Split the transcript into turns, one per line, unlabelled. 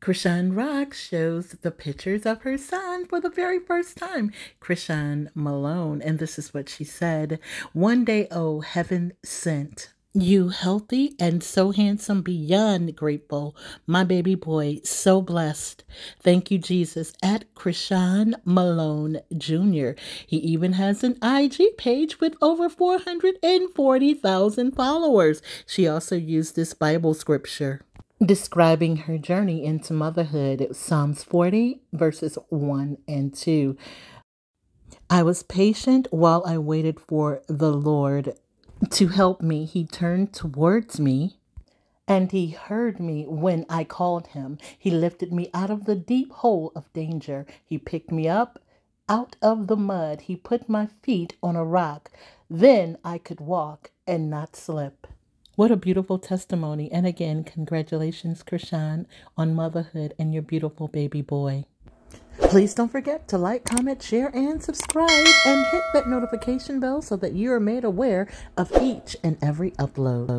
Chrisean Rock shows the pictures of her son for the very first time, Chrisean Malone. And this is what she said One day, oh, heaven sent. You healthy and so handsome, beyond grateful. My baby boy, so blessed. Thank you, Jesus. At Chrisean Malone Jr. He even has an IG page with over 440,000 followers. She also used this Bible scripture describing her journey into motherhood. Psalms 40, verses 1 and 2. I was patient while I waited for the Lord to help me. He turned towards me and he heard me when I called him. He lifted me out of the deep hole of danger. He picked me up out of the mud. He put my feet on a rock. Then I could walk and not slip. What a beautiful testimony. And again, congratulations, Chrisean, on motherhood and your beautiful baby boy. Please don't forget to like, comment, share, and subscribe, and hit that notification bell so that you are made aware of each and every upload.